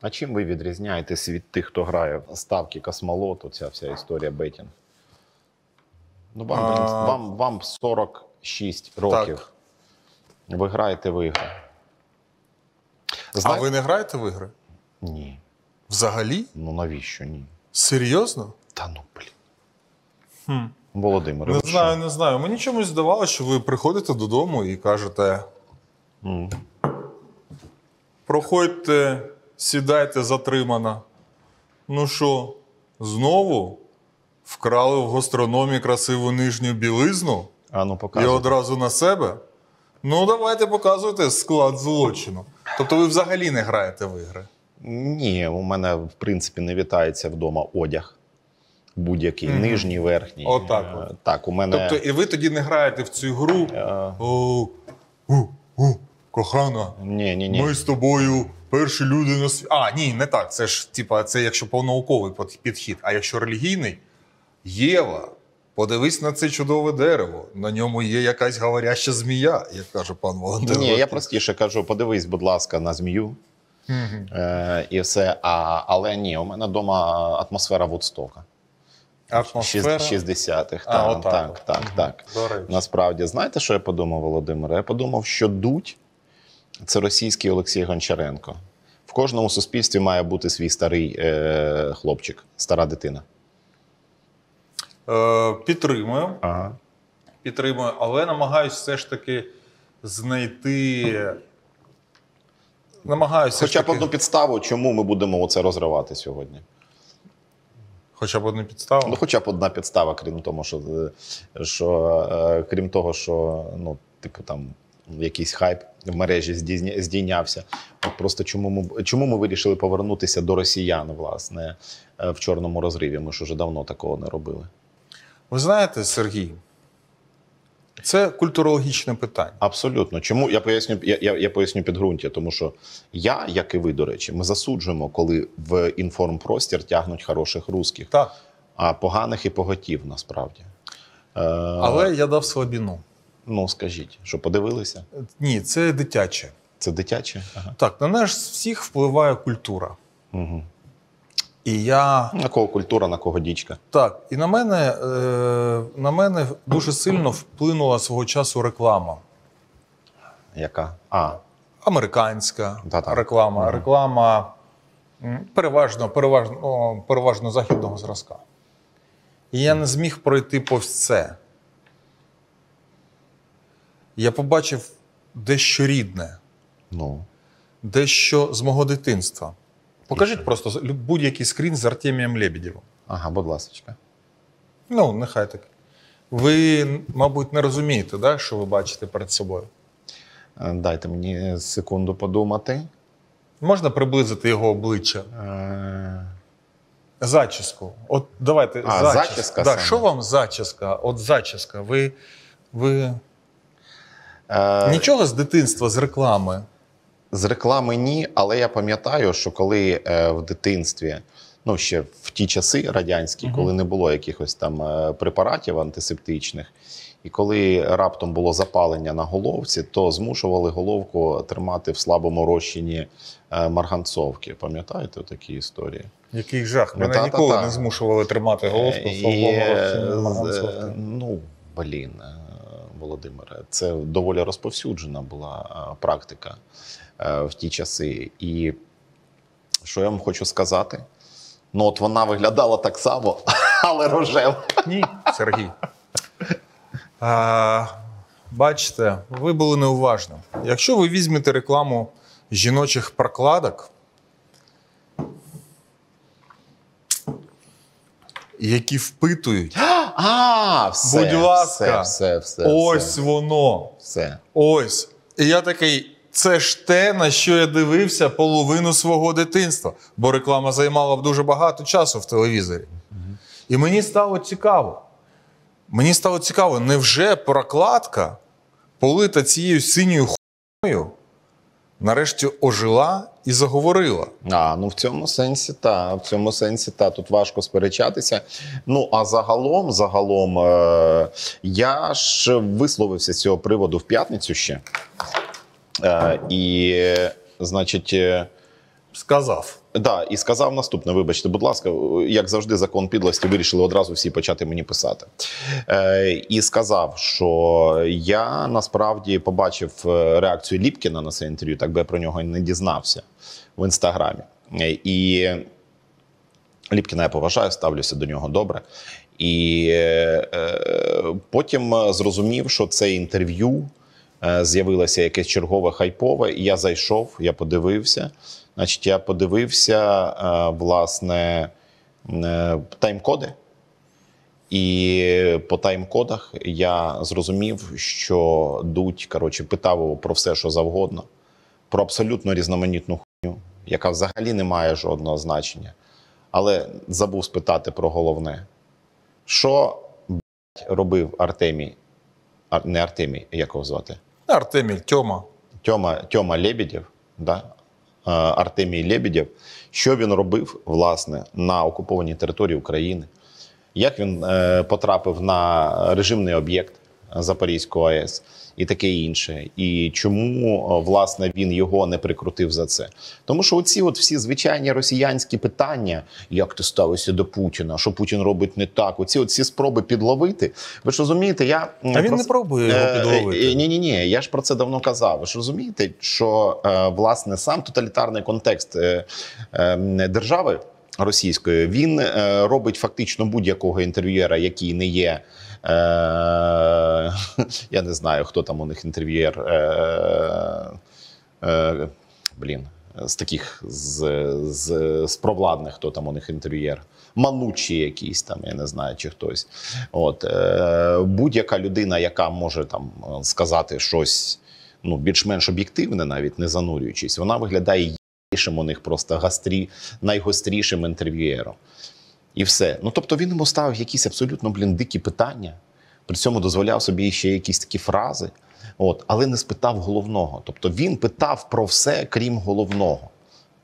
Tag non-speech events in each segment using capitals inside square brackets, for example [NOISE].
А чим ви відрізняєтесь від тих, хто грає в ставки космолоту, ця вся історія бетінг? Ну, вам, А. вам, вам 46 років. Так. Ви граєте в ігри. А ви не граєте в ігри? Ні. Взагалі? Ну навіщо ні? Серйозно? Та ну блін. Хм. Володимир, Не ви знаю, що? не знаю. Мені чомусь здавалося, що ви приходите додому і кажете: М. проходьте, сідайте затримано. Ну що, знову вкрали в гастрономі красиву нижню білизну А ну і одразу на себе? Ну, давайте показуйте склад злочину. Тобто ви взагалі не граєте в ігри. Ні, у мене в принципі не вітається вдома одяг. Будь-який, Мгм. нижній, верхній. Отак Е, от. Так, у мене. Тобто, і ви тоді не граєте в цю гру. Е, О, у, у, кохана, Ні, ні, ні. Ми з тобою перші люди на світі. А, ні, не так. Це ж типа, це якщо по-науковий підхід. А якщо релігійний, Єва, подивись на це чудове дерево. На ньому є якась говоряща змія, як каже пан Валентин. Ні, я простіше кажу: подивись, будь ласка, на змію. Е, і все. А, але ні, у мене вдома атмосфера Вудстока. Атмосфера. 60-х. А, Так, отак так, так, так. Насправді, знаєте, що я подумав, Володимире? Я подумав, що дуть це російський Олексій Гончаренко. В кожному суспільстві має бути свій старий е, хлопчик, стара дитина. Е, підтримую, Ага. підтримую, але намагаюсь все ж таки знайти. Намагаюся. Хоча б таки... одну підставу, чому ми будемо оце розривати сьогодні. Хоча б одну підставу. Ну, хоча б одна підстава, крім того, що, е, що е, крім того, що ну, типу там якийсь хайп в мережі здійнявся. От просто чому ми, чому ми вирішили повернутися до росіян, власне, е, в чорному розриві? Ми ж уже давно такого не робили. Ви знаєте, Сергій, це культурологічне питання. Абсолютно. Чому я поясню, я, я, я поясню підґрунтя, тому що я, як і ви, до речі, ми засуджуємо, коли в інформпростір тягнуть хороших русських, Так. а поганих і поготів насправді. Е, Але я дав слабіну. Ну, скажіть, що подивилися? Ні, це дитяче. Це дитяче? Ага. Так, на нас всіх впливає культура. Угу. І я На кого культура, на кого дічка. так, і на мене, е, на мене дуже сильно вплинула свого часу реклама. Яка? А, Американська Та-та. реклама, Мгм. реклама переважно, переважно, переважно західного зразка. І я не зміг пройти повз це. Я побачив дещо рідне, ну. дещо з мого дитинства. Покажіть що? просто будь-який скрін з Артемієм Лебедєвим. Ага, будь ласка. Ну, нехай так. Ви, мабуть, не розумієте, да, що ви бачите перед собою. Е, Дайте мені секунду подумати. Можна приблизити його обличчя? Е, Зачіску. От давайте А, зачіска. зачіска да, що вам зачіска? От зачіска. Ви, ви... е, нічого з дитинства, з реклами. З реклами ні, але я пам'ятаю, що коли е, в дитинстві, ну ще в ті часи радянські, Мгм. коли не було якихось там е, препаратів антисептичних, і коли раптом було запалення на головці, то змушували головку тримати в слабому розчині марганцовки. Пам'ятаєте такі історії? Який жах. Мене та-та-та. ніколи не змушували тримати головку в е, розчині марганцовки. Ну, блін, Володимире, це доволі розповсюджена була е, практика е, в ті часи. І що я вам хочу сказати? Ну, от вона виглядала так само, [LAUGHS] але рожева. Ні, Сергій. А, бачите, ви були неуважні. Якщо ви візьмете рекламу жіночих прокладок, які впитують, [GASPS] А, все, Будь ласка. все, все, все, ось все, воно. все. Ось. І я такий. Це ж те, на що я дивився половину свого дитинства, бо реклама займала б дуже багато часу в телевізорі. І мені стало цікаво. Мені стало цікаво, невже прокладка, полита цією синьою хуйною, нарешті ожила і заговорила. А, ну в цьому сенсі та, в цьому сенсі та тут важко сперечатися. Ну а загалом, загалом, е, я ж висловився з цього приводу в п'ятницю ще. Е, і, значить, е, Сказав. Да, і сказав наступне: вибачте, будь ласка, як завжди, закон підлості вирішили одразу всі почати мені писати. Е, і сказав, що я насправді побачив е, реакцію Ліпкіна на це інтерв'ю, так би я про нього не дізнався в інстаграмі. Е, І Ліпкіна я поважаю, ставлюся до нього добре. І е, потім е, зрозумів, що це інтерв'ю е, з'явилося якесь чергове хайпове, і я зайшов, я подивився. Значить, я подивився, е, власне, е, тайм-коди. І по тайм-кодах я зрозумів, що Дудь коротше, питав його про все, що завгодно, про абсолютно різноманітну хуйню, яка взагалі не має жодного значення. Але забув спитати про головне. Що блядь, робив Артемій? Ар- не Артемій, як його звати? Артемій, Тьома. Тьома, Тьома Лебедєв, да? Е, Артемій Лебедєв, що він робив власне на окупованій території України, як він е, потрапив на режимний об'єкт Запорізької АЕС і таке інше. І чому е, власне він його не прикрутив за це? Тому що оці от всі звичайні росіянські питання, як ти ставишся до Путіна, що Путін робить не так, оці от всі спроби підловити. Ви ж розумієте, я А він просто- не пробує його підловити. Ні, ні, ні. Я ж про це давно казав. Ви ж розумієте, що е, власне сам тоталітарний контекст е, е, держави російської він е, робить фактично будь-якого інтерв'юера, який не є. Е, [LAUGHS] я не знаю, хто там у них інтерв'юер. Е, е, блін, з таких з, з, з провладних, хто там у них інтерв'юер. Манучі якісь там, я не знаю, чи хтось. От, е, будь-яка людина, яка може там сказати щось ну, більш-менш об'єктивне, навіть не занурюючись, вона виглядає у них просто гастрі, найгострішим інтерв'юєром. І все. Ну тобто він йому ставив якісь абсолютно блін, дикі питання, при цьому дозволяв собі ще якісь такі фрази, от, але не спитав головного. Тобто він питав про все, крім головного,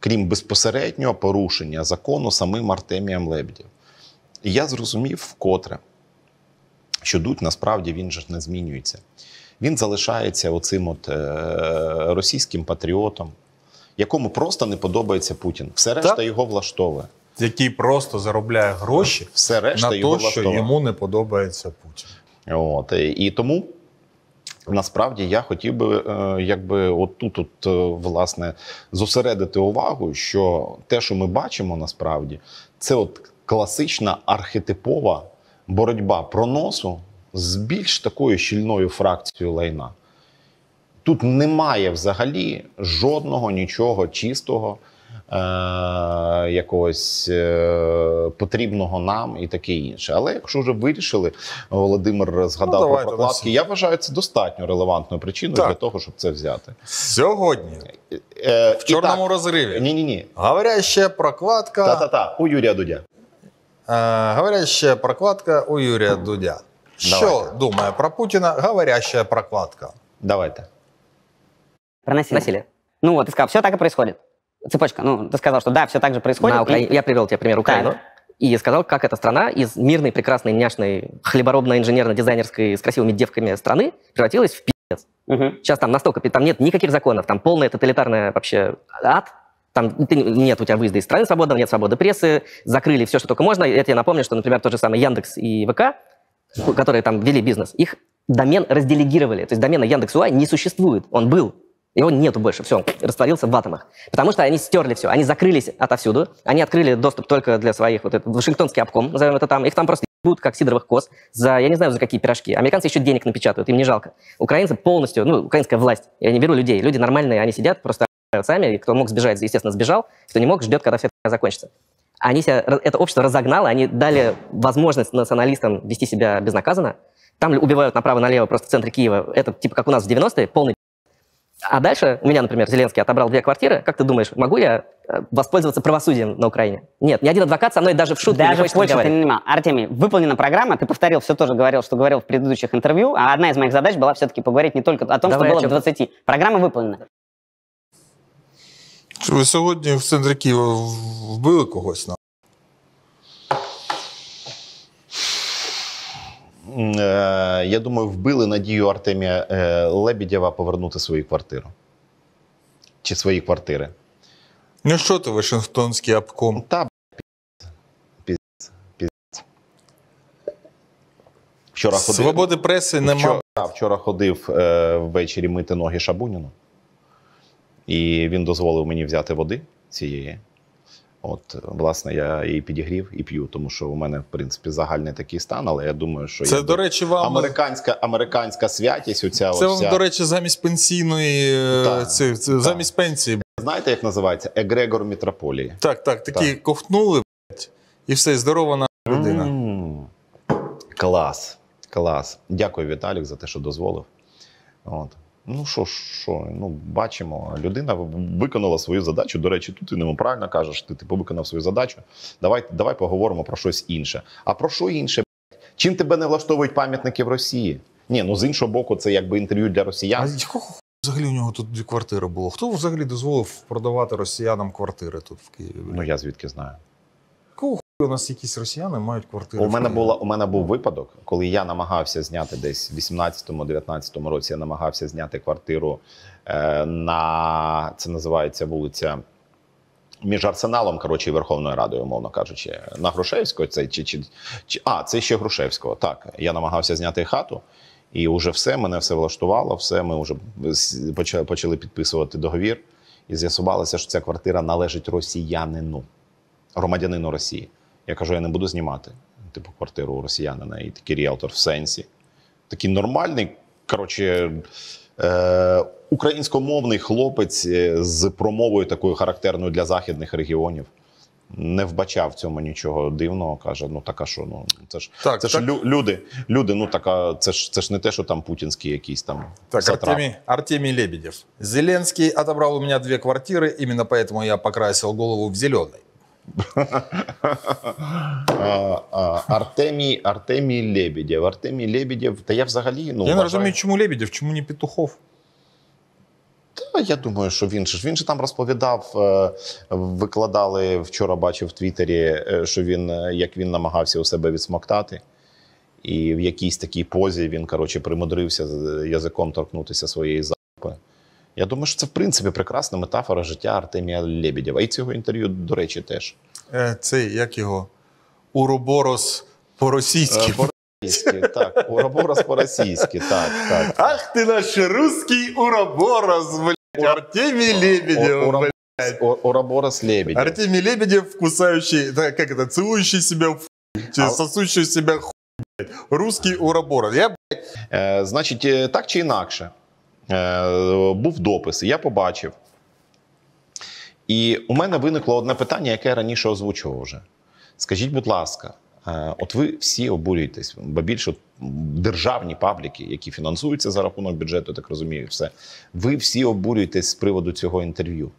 крім безпосереднього порушення закону самим Артемієм Лебедєв. І я зрозумів вкотре, що Дудь насправді він же не змінюється. Він залишається оцим от, е, російським патріотом, якому просто не подобається Путін. Все решта Так. його влаштовує. Який просто заробляє гроші Все решта на те, що йому не подобається Путін. От, і- і тому насправді я хотів би, е, якби отут, от, е, власне, зосередити увагу, що те, що ми бачимо насправді, це от класична архетипова боротьба проносу з більш такою щільною фракцією лайна. Тут немає взагалі жодного нічого чистого, е- якогось е- потрібного нам і таке інше. Але якщо вже вирішили, Володимир згадав Ну, про прокладки, я вважаю це достатньою релевантною причиною Так. для того, щоб це взяти. Сьогодні Е, в чорному розриві. Ні, ні, ні. Говорящая прокладка. Та-та-та, у Юрія Дудя. Е, говорящая прокладка у Юрія Дудя. Що Давайте. думає про Путіна говорящая прокладка? Давайте. Про насилие. Насилие. Ну вот, ты сказал, все так и происходит. Цепочка. Ну, ты сказал, что да, все так же происходит. На Укра- и- Я привел тебе пример Украины. Так. И сказал, как эта страна из мирной, прекрасной, няшной, хлеборобно-инженерно-дизайнерской с красивыми девками страны превратилась в пи***ц. Мгм. Сейчас там настолько, там нет никаких законов, там полная тоталитарная вообще ад. Там ты- нет у тебя выезда из страны свободного, нет свободы прессы, закрыли все, что только можно. Я тебе напомню, что, например, тот же самый Яндекс и ВК, которые там вели бизнес, их домен разделегировали. То есть домена Яндекс.Уай не существует. Он был. Его нету больше. Все, растворился в атомах. Потому что они стерли все. Они закрылись отовсюду. Они открыли доступ только для своих, вот этот Вашингтонский обком, назовем это там. Их там просто будут как сидоровых коз за, я не знаю, за какие пирожки. Американцы еще денег напечатают, им не жалко. Украинцы полностью, ну, украинская власть. Я не беру людей. Люди нормальные, они сидят, просто сами. И кто мог сбежать, естественно, сбежал. Кто не мог, ждет, когда все это закончится. Они себя, это общество разогнало, они дали возможность националистам вести себя безнаказанно. Там убивают направо-налево просто в центре Киева. Это типа как у нас в 90-е, полный а дальше у меня, например, Зеленский отобрал две квартиры. Как ты думаешь, могу я э, воспользоваться правосудием на Украине? Нет, ни один адвокат со мной даже в шутку не Даже в хочет почву ты не разговаривать. понимал. Артемий, выполнена программа, ты повторил, все тоже говорил, что говорил в предыдущих интервью, а одна из моих задач была все-таки поговорить не только о том, Давай, что о было в чём? 20. Программа выполнена. Чи ви сьогодні в центрі Києва в- вбили когось? Я думаю, вбили надію Артемія е, Лебедєва повернути свою квартиру. Чи свої квартири. Ну що ти, Вашингтонський обком? Та. Вчора ходив. Свободи преси нема. Вчора, вчора ходив е, ввечері мити ноги Шабуніну, і він дозволив мені взяти води цієї. От, власне, я її підігрів і п'ю, тому що у мене, в принципі, загальний такий стан, але я думаю, що Це, до речі, вам. американська, американська святість, оця, Це вам, до речі, замість пенсійної, е, Так, це, це, так. замість пенсії. знаєте, як називається? Егрегор мітрополії. Так, так, такі ковтнули, і все, здорова на людина. М. Клас. Клас. Дякую, Віталік, за те, що дозволив. От. Ну що, що, ну, бачимо, людина виконала свою задачу. До речі, тут ти нему правильно кажеш, ти типу виконав свою задачу. Давай, давай поговоримо про щось інше. А про що інше? Чим тебе не влаштовують пам'ятники в Росії? Ні, ну з іншого боку, це якби інтерв'ю для А росіян. якого взагалі у нього тут дві квартири було? Хто взагалі дозволив продавати росіянам квартири тут в Києві? Ну я звідки знаю. У нас якісь росіяни мають квартири? У мене була у мене був випадок, коли я намагався зняти десь в 18-19 році. Я намагався зняти квартиру е, на це називається вулиця. Між Арсеналом, коротше, і Верховною Радою, умовно кажучи, на Грушевського, це чи, чи, чи а, це ще Грушевського. Так, я намагався зняти хату, і вже все, мене все влаштувало, все. Ми вже почали, почали підписувати договір, і з'ясувалося, що ця квартира належить росіянину, громадянину Росії. Я кажу, я не буду знімати, типу, квартиру у росіянина, і такий ріалтор в сенсі. Такий нормальний, коротше, е, українськомовний хлопець е, з промовою такою характерною для західних регіонів. Не вбачав в цьому нічого дивного. каже: ну така що, ну це ж Так, це так. ж лю- люди, люди, ну така, це ж це ж не те, що там путінський якийсь там Так, сатрап. Артемий, Артемий Лебедев. Зеленский отобрал у меня две квартиры, именно поэтому я покрасил голову в зеленый. Артемій, Артемій Лебедєв. Артемій Лебедєв, та я взагалі ну я не розумію, чому Лебедев, чому не Петухов? Та я думаю, що він же ж він же там розповідав. е, Викладали вчора, бачив в Твіттері, е, що він е, як він намагався у себе відсмоктати, і в якійсь такій позі він коротше примудрився язиком торкнутися своєї. Я думаю, що це в принципі прекрасна метафора життя Артемія Лебедєва. І цього інтерв'ю, до речі, теж. Е, Цей, як його? Уроборос по-російськи. Е, По-російськи, так, Уроборос по-російськи, так, так. Ах ти наш русский Уроборос, блядь, Артемий Лебедев, Ура- блядь. Уроборос Лебедєв. Артемий Лебедев, кусающий, да, как это, целующий себя в хуй, А- сосущий себя хуй, блядь. Русский Уроборос. Я, Е, значить, так чи інакше, був допис, я побачив. І у мене виникло одне питання, яке я раніше озвучував вже. Скажіть, будь ласка, е, от ви всі обурюєтесь, бо більше державні пабліки, які фінансуються за рахунок бюджету, так розумію, все. Ви всі обурюєтесь з приводу цього інтерв'ю.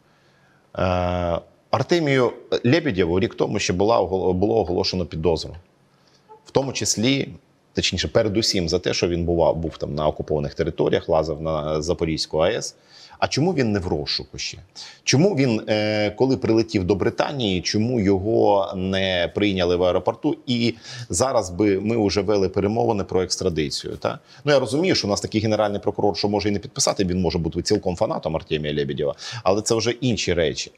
Е, Артемію Лебедєву рік тому ще була, було оголошено підозру в тому числі, точніше, передусім за те, що він бував, був там на окупованих територіях, лазив на Запорізьку АЕС. А чому він не в розшуку ще? Чому він, е, коли прилетів до Британії, чому його не прийняли в аеропорту? І зараз би ми вже вели перемовини про екстрадицію. Та? Ну я розумію, що у нас такий генеральний прокурор, що може і не підписати, він може бути цілком фанатом Артемія Лебедєва, але це вже інші речі.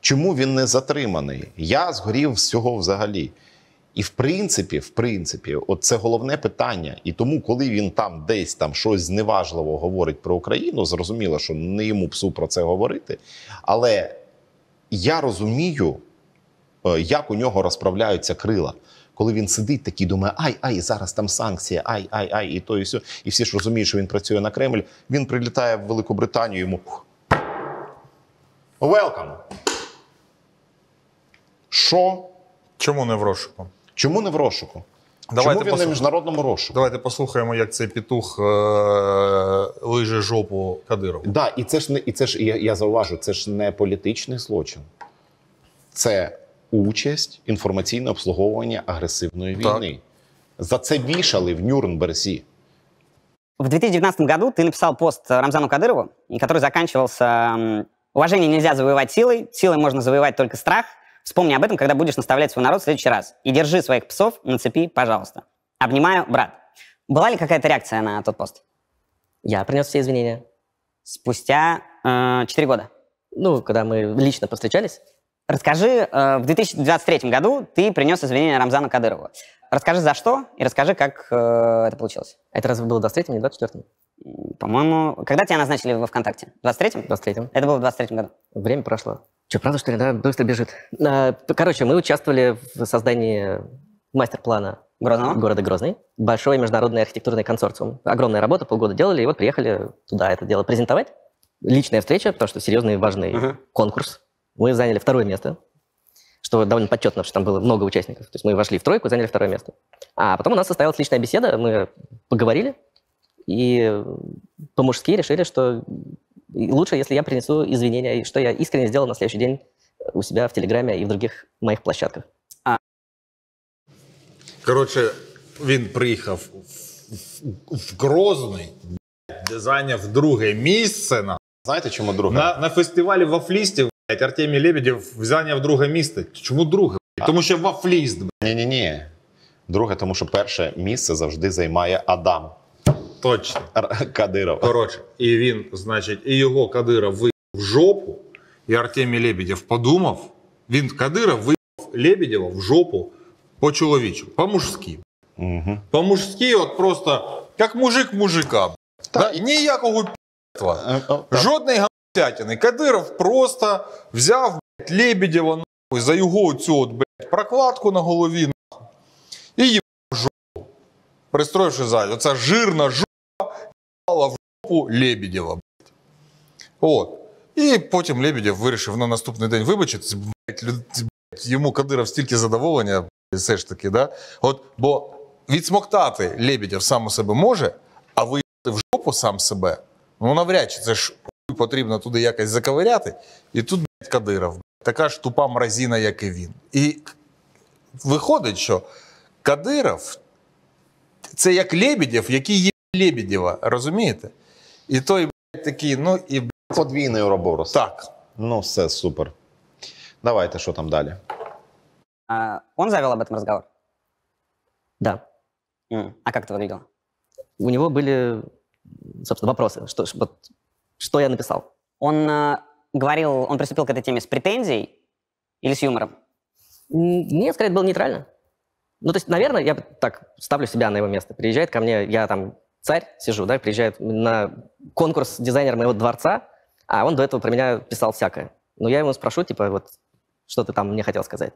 Чому він не затриманий? Я згорів з цього взагалі. І в принципі, в принципі, от це головне питання. І тому, коли він там десь там щось зневажливо говорить про Україну, зрозуміло, що не йому псу про це говорити. Але я розумію, е, як у нього розправляються крила. Коли він сидить такий, думає, ай, ай, зараз там санкції, ай, ай, ай, і то, і сьо. І всі ж розуміють, що він працює на Кремль. Він прилітає в Велику Британію, йому. Welcome! Що? чому не в розшуку? Чому не в розшуку? Давайте Чому він не в послух- міжнародному розшуку? Давайте послухаємо, як цей петух е- лиже жопу Кадирову. Да, і це ж не і це ж я, я зауважу, це ж не політичний злочин, це участь інформаційне обслуговування агресивної Так. війни. За це вішали в Нюрнберзі. В 2019 году ты написал пост Рамзану Кадырову, и который заканчивался м, «Уважение нельзя завоевать силой, силой можно завоевать только страх. Вспомни об этом, когда будешь наставлять свой народ в следующий раз. И держи своих псов на цепи, пожалуйста. Обнимаю, брат». Была ли какая-то реакция на тот пост? Я принес все извинения. Спустя э, 4 года. Ну, когда мы лично повстречались. Расскажи, э, в 2023 году ты принес извинения Рамзану Кадырову. Расскажи, за что, и расскажи, как э, это получилось. Это разве было в 23-м, не в 24-м? М, По-моему, когда тебя назначили во ВКонтакте? В 23-м? В 23-м. Это было в 23 году. Время прошло. Что, правда, что ли, да? Быстро бежит. А, Короче, мы участвовали в создании мастер-плана Грозного? города Грозный. Большой международный архитектурный консорциум. Огромная работа, полгода делали, и вот приехали туда это дело презентовать. Личная встреча, потому что серьезный и важный Мгм. конкурс. Мы заняли второе место, что довольно почетно, что там было много участников. То есть мы вошли в тройку, заняли второе место. А потом у нас состоялась личная беседа, мы поговорили, и по-мужски решили, что лучше, если я принесу извинения, и что я искренне сделал на следующий день у себя в Телеграме и в других моих площадках. Коротше, він приїхав в, в Грозний, де зайняв друге місце на, Знаєте, чому друге? на, на фестивалі вафлістів. блядь, Артемій Лебедєв зайняв друге місце. Чому друге? блядь? Тому що вафліст. блядь. Ні-ні-ні. Друге, тому що перше місце завжди займає Адам Точно. Р- Кадиров. Коротше, і він, значить, і його Кадиров виїхав в жопу, і Артемій Лебедєв подумав, він Кадиров виїхав Лебедєва в жопу по-чоловічу, по-мужськи. Угу. По-мужськи, от просто, як мужик мужика. блядь. Да, і ніякого пі***ства. Жодної гамсятини. Кадиров просто взяв блядь, Лебедєва нахуй, за його цю от, блядь, прокладку на голові нахуй, і їбав в жопу. Пристроївши ззаді. Оця жирна жопа їбала В жопу Лебедєва. блядь. От. І потім Лебедєв вирішив на наступний день вибачитись. Йому Кадиров стільки задоволення, все ж таки, да? От, бо відсмоктати Лебедєв сам у себе може, а виїхати в жопу сам себе, ну навряд чи це ж потрібно туди якось заковиряти. І тут блядь, Кадиров, блядь, така ж тупа мразіна, як і він. І виходить, що Кадиров це як Лебедєв, який є Лебедєва, розумієте? І той блядь, такий, ну і блядь, Подвійний уроборос. так. Ну, все супер. Давайте, що там далі? А, Он завел об этом разговор? Да. М, А как это выглядело? У него были, собственно, вопросы. Что, ш- вот, что я написал? Он э, говорил, он приступил к этой теме с претензией или с юмором? М, Нет, скорее, было нейтрально. Ну, то есть, наверное, я так ставлю себя на его место. Приезжает ко мне, я там царь сижу, да, приезжает на конкурс дизайнера моего дворца, а он до этого про меня писал всякое. Но я ему спрошу, типа, вот, что ты там мне хотел сказать.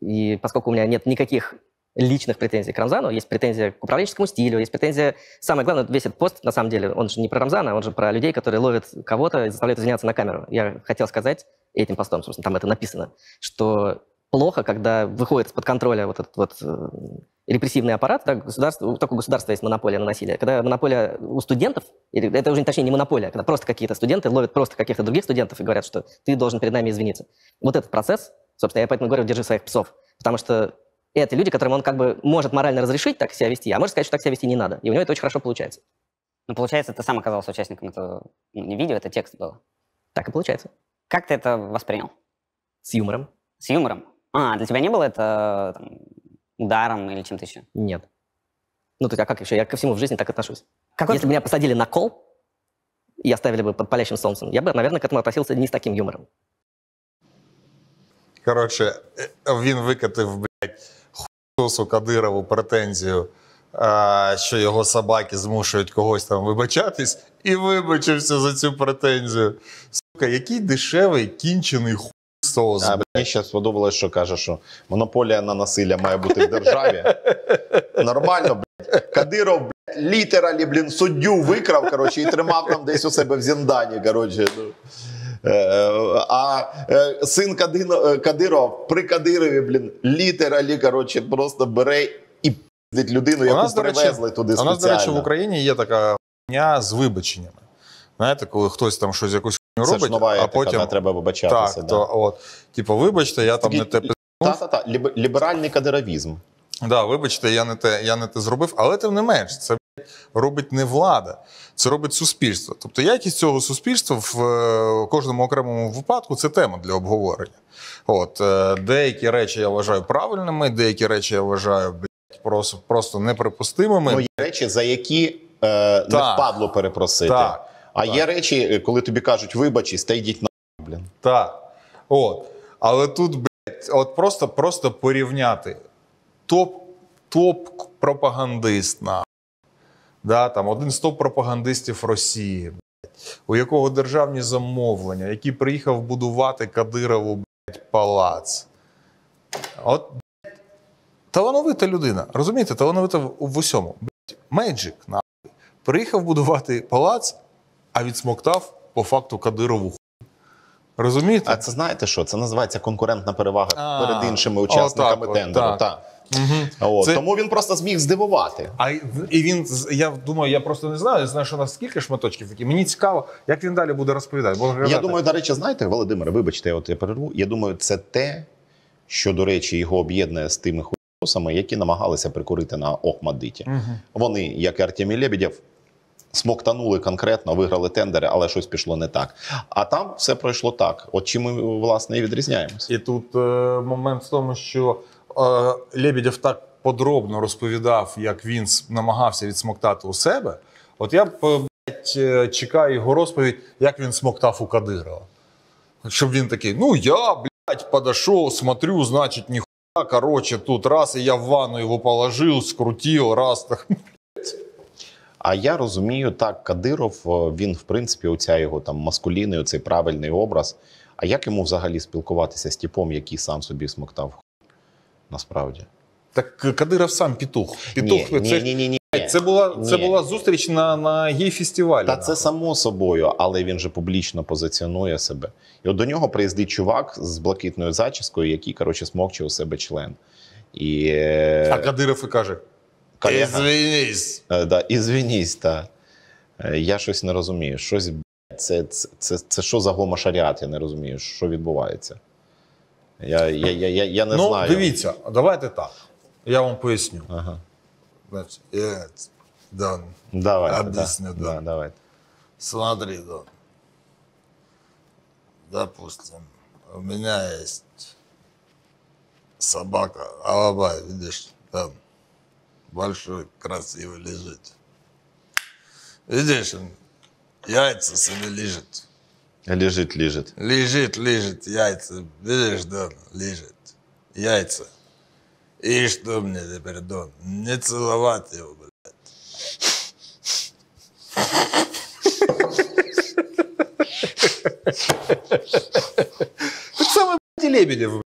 И поскольку у меня нет никаких личных претензий к Рамзану, есть претензия к управленческому стилю, есть претензия... Самое главное, весь этот пост, на самом деле, он же не про Рамзана, он же про людей, которые ловят кого-то и заставляют извиняться на камеру. Я хотел сказать этим постом, собственно, там это написано, что плохо, когда выходит из-под контроля вот этот вот э, репрессивный аппарат, да, государство, только у государства есть монополия на насилие. Когда монополия у студентов, или это уже точнее не монополия, когда просто какие-то студенты ловят просто каких-то других студентов и говорят, что ты должен перед нами извиниться. Вот этот процесс, собственно, я поэтому говорю, держи своих псов, потому что это люди, которым он как бы может морально разрешить так себя вести, а может сказать, что так себя вести не надо. И у него это очень хорошо получается. Ну, получается, ты сам оказался участником этого ну, не видео, это текст был. Так и получается. Как ты это воспринял? С юмором. С юмором? А, для тебя не было это там, ударом или чем-то еще? Нет. Ну, то есть, а как еще? Я ко всему в жизни так отношусь. Какой Если бы меня посадили на кол и оставили бы под палящим солнцем, я бы, наверное, к этому относился не с таким юмором. Коротше, е, він викатив, блядь, хуйсосу Кадирову претензію, а, що його собаки змушують когось там вибачатись, і вибачився за цю претензію. Сука, який дешевий кінчений хуйсос. А мені ще сподобалось, що каже, що монополія на насилля має бути в державі. Нормально, блядь. Кадиров, блядь, літералі, блін, суддю викрав, коротше, і тримав там десь у себе в Зіндані, коротше. Ну. Е, е, А е, син Кадирова при Кадирові, блін, літералі, коротше, просто бере і пиздить людину, яку нас, до речі, привезли туди У нас, до речі, в Україні є така хуйня з вибаченнями. Знаєте, коли хтось там щось якусь Це робить, ж нова а потім. да, треба вибачатися. Так, да. то от, типу, вибачте, я там Такий не те пизнув. Та-та-та, ліб- ліберальний кадировізм. Да, вибачте, я не те, я не те зробив, але тим не менш, це робить не влада, це робить суспільство. Тобто якість цього суспільства в е, кожному окремому випадку це тема для обговорення. От е, деякі речі я вважаю правильними, деякі речі я вважаю блядь, просто, просто неприпустимими. Ну, є речі, за які е, не впадло перепросити. Так, а так. є речі, е, коли тобі кажуть, вибачись, та йдіть на блін. Так. От. Але тут, блядь, от просто, просто порівняти. Топ, топ-пропагандист, на. Да, там, один з топ-пропагандистів Росії, блядь, у якого державні замовлення, який приїхав будувати Кадирову блядь, палац. От блядь, талановита людина. Розумієте, талановита в, в усьому. Блядь, Меджик, нахуй. Приїхав будувати палац, а відсмоктав по факту Кадирову. Розумієте? А це знаєте що? Це називається конкурентна перевага А, перед іншими учасниками отак от, тендеру. так. Мгм. От, Це- Тому він просто зміг здивувати. А і він я думаю, я просто не знаю. Я знаю, що у нас скільки шматочків такі. Мені цікаво, як він далі буде розповідати. Буде Я думаю, до речі, знаєте, Володимире, вибачте, я от я перерву. Я думаю, це те, що, до речі, його об'єднує з тими хуйсами, які намагалися прикурити на Охмадиті. Мгм. Вони, як і Артемій Лебедєв, смоктанули конкретно, виграли тендери, але щось пішло не так. А там все пройшло так. От чим ми, власне, і відрізняємося. І тут е, момент в тому, що е, Лебедєв так подробно розповідав, як він намагався відсмоктати у себе. От я е, блядь, е, чекаю його розповідь, як він смоктав у Кадирова. Щоб він такий: ну я, блядь, подошел, смотрю, значить, ніхуя, короче, тут раз, і я в ванну його положив, скрутив, раз так. [LAUGHS] А я розумію, так, Кадиров, він, в принципі, оця його там маскулінний, цей правильний образ. А як йому взагалі спілкуватися з типом, який сам собі смоктав? Насправді. Так Кадиров сам петух. Петух ні, це, ні, ні, ні, ні. це, була, це Ні. була зустріч на, на гей-фестивалі. Та це само собою, але він же публічно позиціонує себе. І от до нього приїздить чувак з блакитною зачіскою, який, коротше, смокче у себе член. І е, А Кадиров і каже: колега, Ізвінись. Е, да, ізвінись, та. Е, Я щось не розумію. Щось, блядь, це, це, це, це що за гомошаріат, я не розумію, що відбувається. Я, я, я, я, я не ну, знаю. дивіться, давайте так. Я вам поясню. Ага. Значить, я, Дон, Давайте. Об'ясню, да. да. Да, давайте. смотри, Дон. Допустим, у меня есть собака, алабай, видишь, там большой, красивый лежит. Видишь, он яйца себе лежит. Лежить, лежить. Лежит, лежит, яйца. Видишь, Дон, лежит. Яйца. И что мне теперь, Дон? Не целовать его, блядь. [LAUGHS] Так само, блядь, Лебедев.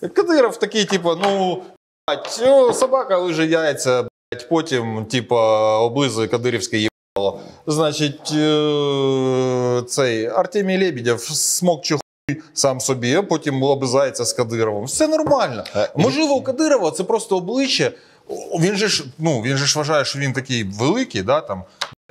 блядь. Кадиров такий, типу, ну, блядь, собака лиже яйця, блядь, потім, типу, облизує кадирівське їбало. Значить, е, цей Артемій Лебедєв смокче хуй сам собі, а потім облизається з Кадировим. Все нормально. Е, Можливо, у Кадирова це просто обличчя. Він же ж, ну, він же ж вважає, що він такий великий, да, там.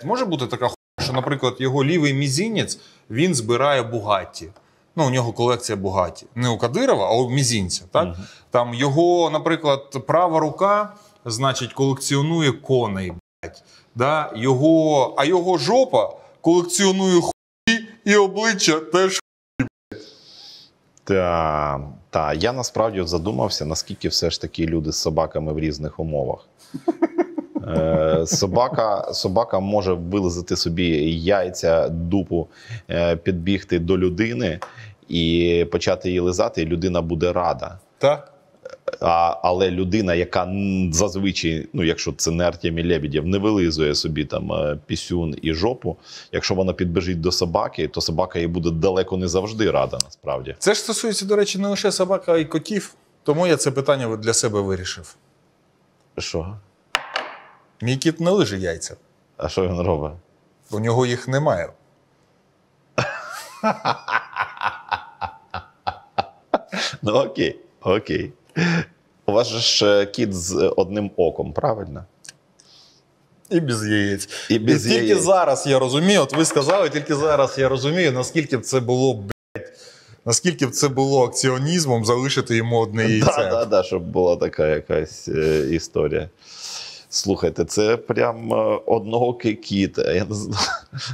Може бути така хуйня, що, наприклад, його лівий мізінець він збирає Бугатті. Ну, у нього колекція Бугатті. Не у Кадирова, а у мізінця. Так? Там його, наприклад, права рука, значить, колекціонує коней. Блядь, да? його, а його жопа колекціонує хуї і обличчя теж. Та, та я насправді задумався, наскільки все ж таки люди з собаками в різних умовах. Е, собака, собака може вилизати собі яйця, дупу, е, підбігти до людини і почати її лизати, і людина буде рада. Так? А, але людина, яка зазвичай, ну якщо це не Артемій Лебедєв, не вилизує собі там е, пісюн і жопу. Якщо вона підбежить до собаки, то собака їй буде далеко не завжди рада, насправді. Це ж стосується, до речі, не лише собак, а й котів. Тому я це питання для себе вирішив. Що? Мій кіт не лиже яйця, А що він робить? у нього їх немає. Ну окей, окей. У вас же ж е, кіт з одним оком, правильно? І без яєць. І без і тільки яєць. зараз я розумію, от ви сказали, тільки зараз я розумію, наскільки б це було, блядь, наскільки б це було акціонізмом залишити йому одне яйце. Да, да, да, щоб була така якась е, історія. Слухайте, це прям е, одноокий кіт. Я не знаю. [LAUGHS]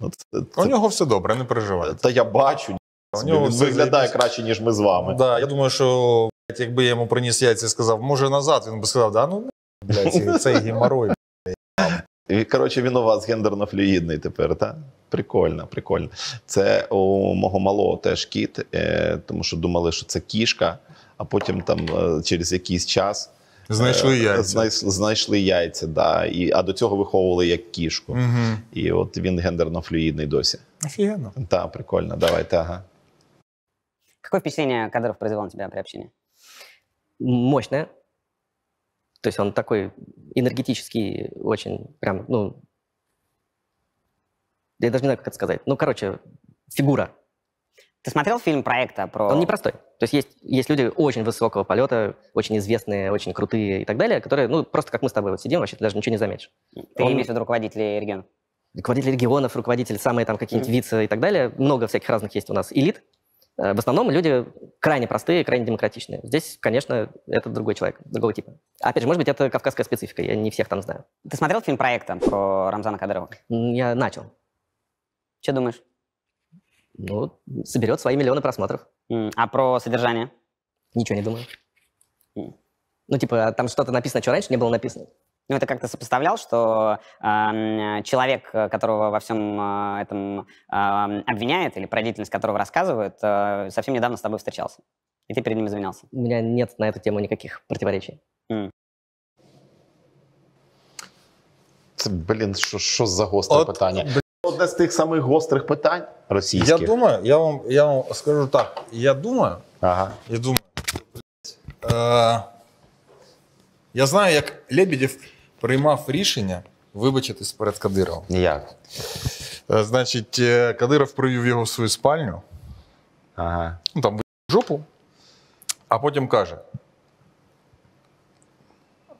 Ну, це, У нього все добре, не переживайте. та я бачу. У нього Він виглядає краще, ніж ми з вами. Да, я думаю, що якби я йому приніс яйця і сказав, може назад, він би сказав, да, ну [LAUGHS] блядь, цей геморой. [LAUGHS] І, коротше, він у вас гендерно флюїдний тепер, так? Прикольно, прикольно. Це у мого малого теж кіт, е, тому що думали, що це кішка, а потім там е, через якийсь час Знайшли е, яйця. знайс- знайшли яйця, да, і, а до цього виховували як кішку. Угу. І от він гендерно флюїдний досі. Офігенно. Так, прикольно, давайте, ага. Какое впечатление Кадыров произвел на тебя при общении? Мощная. То есть он такой энергетический, очень прям, ну... Я даже не знаю, как это сказать. Ну, короче, фигура. Ты смотрел фильм проекта про... Он непростой. То есть есть, есть люди очень высокого полета, очень известные, очень крутые и так далее, которые, ну, просто как мы с тобой вот сидим, вообще ты даже ничего не заметишь. Ты он- имеешь в виду руководителей регионов? руководители регионов, руководители, самые там какие-нибудь вице и так далее. Много всяких разных есть у нас элит. Э, В основном люди крайне простые, крайне демократичные. Здесь, конечно, это другой человек, другого типа. Опять же, может быть, это кавказская специфика, я не всех там знаю. Ты смотрел фильм проекта про Рамзана Кадырова? Я начал. Что думаешь? Ну, соберет свои миллионы просмотров. А про содержание? Ничего не думаю. Ну, типа, там что-то написано, что раньше не было написано. Ну, это как-то сопоставлял, что эм, человек, э, которого во всем э, этом эм, обвиняют, или про деятельность которого рассказывают, э, совсем недавно с тобой встречался. И ты перед ним извинялся. У меня нет на эту тему никаких противоречий. Це, блін, що, що за гостре От, питання? Одне з тих самих гострих питань Я російських. думаю, я вам, я вам скажу так. Я думаю, Ага. я думаю, е, я знаю, як Лебедєв приймав рішення вибачитись перед Кадировим. Ніяк. Е, Значить, е, Кадиров привів його в свою спальню, Ага. ну там в жопу, а потім каже: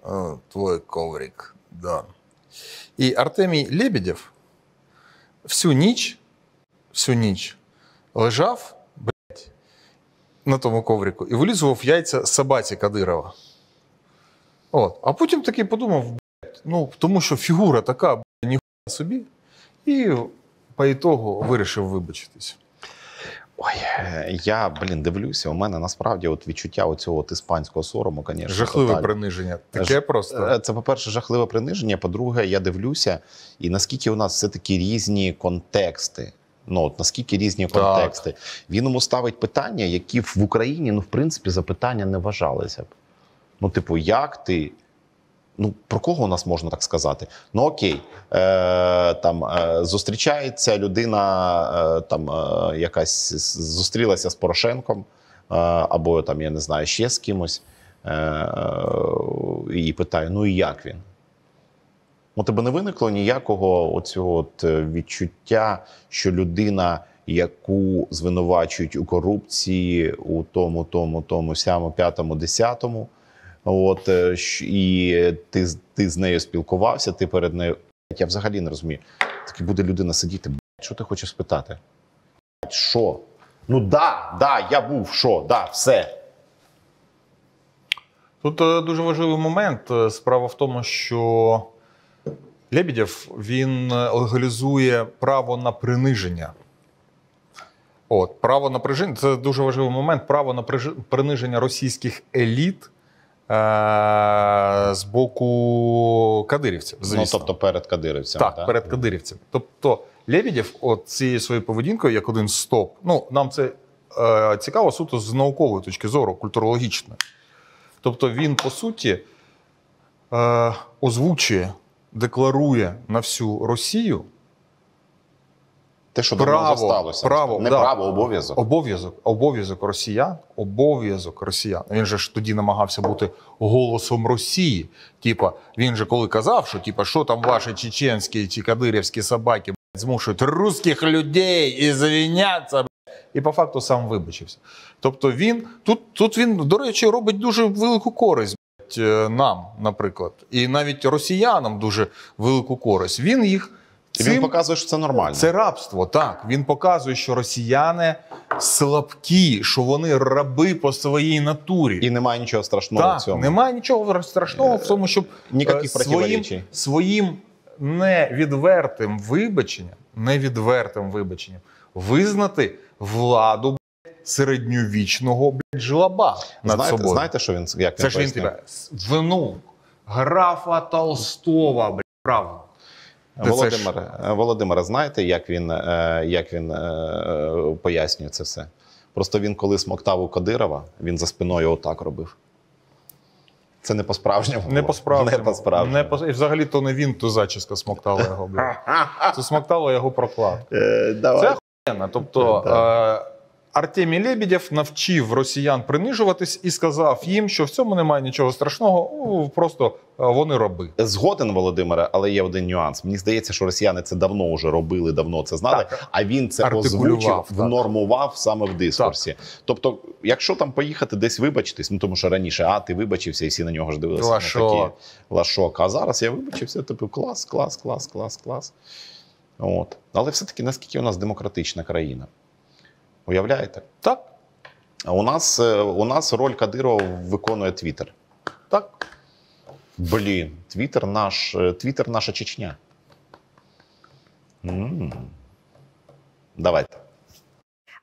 «Е, Твой коврик, да. І Артемій Лебедєв всю ніч, всю ніч лежав блядь, на тому коврику і вилізував яйця собаці Кадирова. От. А потім такий подумав: блядь, ну, тому що фігура така, блядь, ніхуя собі, і по ітогу вирішив вибачитись. Ой, е, я, блін, дивлюся. У мене насправді от відчуття оцього от іспанського сорому, звісно. Жахливе тотальне. приниження. Таке Ж- просто. Е, Це, по-перше, жахливе приниження. По-друге, я дивлюся, і наскільки у нас все-таки різні контексти. Ну, от наскільки різні Так. контексти. Він йому ставить питання, які в Україні, ну, в принципі, за питання не вважалися б. Ну, типу, як ти? Ну, про кого у нас можна так сказати? Ну окей, е, там е, зустрічається людина, е, там е, якась зустрілася з Порошенком, е, або там, я не знаю, ще з кимось, е, е, і питає: ну і як він? У тебе не виникло ніякого оцього от е, відчуття, що людина, яку звинувачують у корупції, у тому, тому, тому, сяму, п'ятому, десятому. От е, і ти, ти з нею спілкувався, ти перед нею. Я взагалі не розумію. Таки буде людина сидіти. Що ти хочеш спитати? «Блядь, Що? Ну да, да, я був, що, да, все. Тут е, дуже важливий момент. Е, Справа в тому, що Лебедєв він легалізує право на приниження. От, право на приниження це дуже важливий момент. Право на приниження російських еліт з боку кадирівців. Звісно. Ну, тобто перед кадирівцями. Так, да? перед кадирівцями. Тобто Лебедєв, от цією своєю поведінкою, як один стоп, ну нам це е, цікаво суто з наукової точки зору, культурологічної. Тобто він, по суті, е, озвучує, декларує на всю Росію Те, що Право, сталося. право, не да. право, обов'язок. обов'язок, обов'язок росіян, обов'язок росіян. Він же ж тоді намагався бути голосом Росії. Типа, він же коли казав, що типа, що там ваші чеченські чи кадирівські собаки змушують русських людей і завіняться. блядь. І по факту сам вибачився. Тобто він тут, тут він, до речі, робить дуже велику користь е, нам, наприклад, і навіть росіянам дуже велику користь. Він їх І він показує, що це нормально. це рабство, так. Він показує, що росіяни слабкі, що вони раби по своїй натурі. І немає нічого страшного в цьому. немає нічого страшного в тому, щоб Ніяких е, своїм, своїм невідвертим вибаченням, невідвертим вибаченням визнати владу середньовічного блядь, жлоба над знаєте, собою. знаєте, що він як Це ж він тебе внук графа Толстого, блядь, правда. Володимир, е, Володимир, знаєте, як він, е, як він е, пояснює це все? Просто він, коли смоктав у Кадирова, він за спиною отак робив. Це не по-справжньому. Не по-справжньому. Не по-справжньому. Не по... І взагалі то не він, то зачіска смоктала його. [LAUGHS] Це смоктала його проклад. Це охуєнно. Тобто Артемій Лебедєв навчив росіян принижуватись і сказав їм, що в цьому немає нічого страшного, просто е, вони роби. Згоден, Володимире, але є один нюанс. Мені здається, що росіяни це давно вже робили, давно це знали, Так. а він це озвучив, внормував саме в дискурсі. Тобто, якщо там поїхати десь вибачитись, ну тому що раніше, а ти вибачився, і всі на нього ж дивилися. Лашок. Ну, такі, лашок. А зараз я вибачився, типу, клас, клас, клас, клас, клас. От. Але все-таки наскільки у нас демократична країна? Уявляєте? Так, А у нас, е, у нас роль Кадирова виконує Твіттер. так. Блін, Твіттер наш, е, Твіттер наша Чечня. М. Давайте.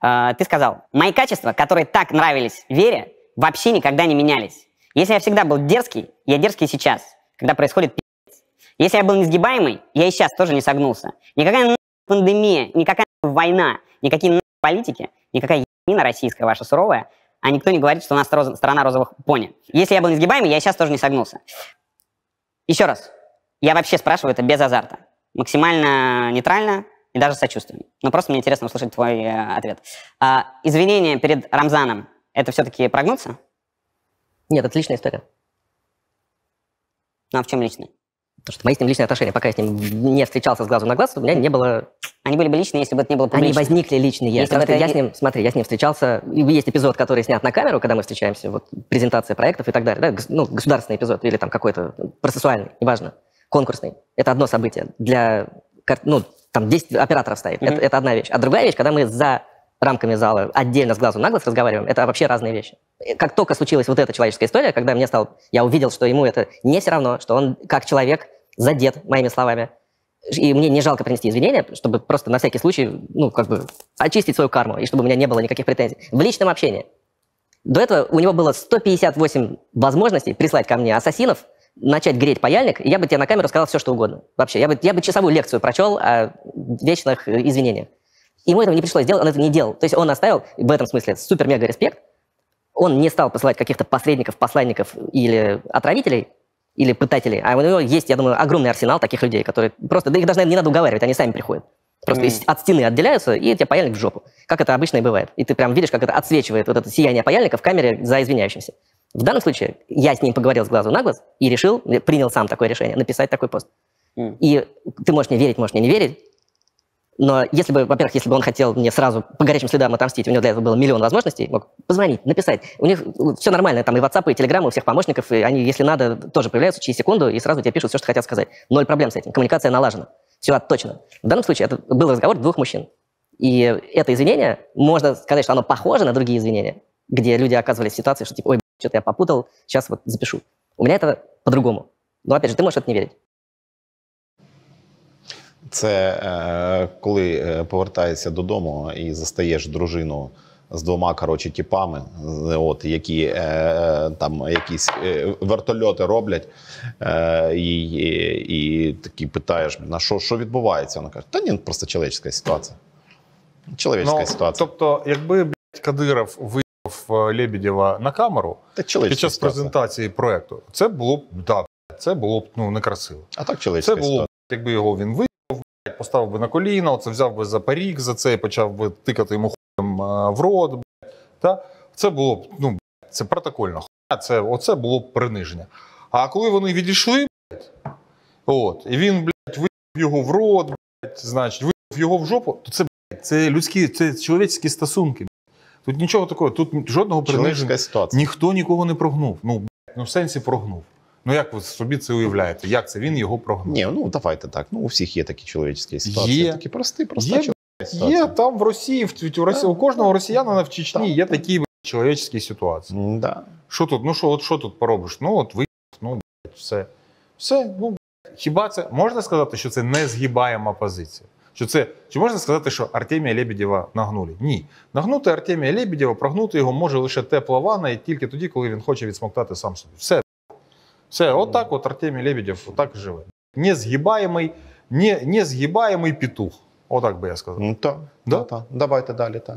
А, Ты сказал, мои качества, которые так нравились Вере, вообще никогда не менялись. Если я всегда был дерзкий, я дерзкий сейчас, когда происходит пи***ц. Если я был несгибаемый, я и сейчас тоже не согнулся. Никакая нахуй пандемия, никакая нахуй война, никакие нахуй политики, никакая ебанина российская ваша суровая, а никто не говорит, что у нас роз- страна розовых пони. Если я был несгибаемый, я сейчас тоже не согнулся. Еще раз, я вообще спрашиваю это без азарта. Максимально нейтрально и даже с сочувствием. Но просто мне интересно услышать твой э, ответ. А, извинения перед Рамзаном, это все-таки прогнуться? Нет, это личная история. Ну а в чем личный? Потому что мои с ним личные отношения, пока я с ним не встречался с глазу на глаз, у меня не было... Они были бы личные, если бы это не было Они публично. возникли личные. Если потому бы это я с ним, смотри, я с ним встречался... Есть эпизод, который снят на камеру, когда мы встречаемся, вот презентация проектов и так далее. Да, ну, государственный эпизод или там какой-то процессуальный, неважно, конкурсный. Это одно событие. Для, ну, там 10 операторов стоит. Мгм. Это, это одна вещь. А другая вещь, когда мы за рамками зала отдельно с глазу на глаз разговариваем, это вообще разные вещи. Как только случилась вот эта человеческая история, когда мне стал, я увидел, что ему это не все равно, что он как человек задет моими словами, и мне не жалко принести извинения, чтобы просто на всякий случай, ну, как бы, очистить свою карму, и чтобы у меня не было никаких претензий. В личном общении. До этого у него было 158 возможностей прислать ко мне ассасинов, начать греть паяльник, и я бы тебе на камеру сказал все, что угодно. Вообще, я бы, я бы часовую лекцию прочел о вечных э, извинениях. Ему этого не пришлось делать, он этого не делал. То есть он оставил, в этом смысле, супер-мега респект. Он не стал посылать каких-то посредников, посланников или отравителей, или пытателей. А у него есть, я думаю, огромный арсенал таких людей, которые просто, да их даже, наверное, не надо уговаривать, они сами приходят. Просто из- от стены отделяются, и тебе паяльник в жопу. Как это обычно и бывает. И ты прям видишь, как это отсвечивает вот это сияние паяльника в камере за извиняющимся. В данном случае я с ним поговорил с глазу на глаз и решил, принял сам такое решение, написать такой пост. М. И ты можешь мне верить, можешь мне не верить, но если бы, во-первых, если бы он хотел мне сразу по горячим следам отомстить, у него для этого было миллион возможностей, мог позвонить, написать. У них все нормально, там и WhatsApp, и Telegram, у всех помощников, и они, если надо, тоже появляются через секунду и сразу тебе пишут все, что хотят сказать. Ноль проблем с этим, коммуникация налажена, все отточено. В данном случае это был разговор двух мужчин. И это извинение, можно сказать, что оно похоже на другие извинения, где люди оказывались в ситуации, что типа, ой, что-то я попутал, сейчас вот запишу. У меня это по-другому. Но опять же, ты можешь это не верить. Це е, коли е, повертаєшся додому і застаєш дружину з двома коротше тіпами, от які е, там якісь вертольоти роблять, е, і, і, і такі питаєш, на що, що відбувається? Вона каже, та ні, просто чоловічська ситуація. Чоловічська Ну, ситуація. тобто, якби блядь, Кадиров е, Лебедєва на камеру Та під час ситуація. презентації проекту, це було б да, це було б ну некрасиво. А так чоловічська Це було б, якби його він виявив, блядь, поставив би на коліна, це взяв би за парік за це і почав би тикати йому хуєм в рот. блядь, Та? Це було б, ну, блядь, це протокольна хуйня, це, оце було б приниження. А коли вони відійшли, блядь, от, і він, блядь, виїв його в рот, блядь, значить, виїв його в жопу, то це, блядь, це людські, це чоловічські стосунки. Тут нічого такого, тут жодного приниження. Ніхто нікого не прогнув. Ну, блядь, ну в сенсі прогнув. Ну як ви собі це уявляєте? Як це він його прогнув? Ні, ну давайте так. Ну, у всіх є такі чоловічські ситуації. Є. Такі прості, проста Є, ситуація. Є там в Росії, в, в Росії, у кожного росіянина в Чечні Так, є так. такі блядь, ситуації. Да. Що тут? Ну що, от що тут поробиш? Ну от ви, ну все. Все, ну хіба це можна сказати, що це незгибаєма позиція? Що це чи можна сказати, що Артемія Лебедєва нагнули? Ні. Нагнути Артемія Лебедєва, прогнути його може лише тепла ванна і тільки тоді, коли він хоче відсмоктати сам собі. Все. Все, отак от Артемій Лебедєв отак і живе. Незгибаємий, не, незгибаємий петух. Отак би я сказав. Ну, так, Да? да? так. Давайте далі, так.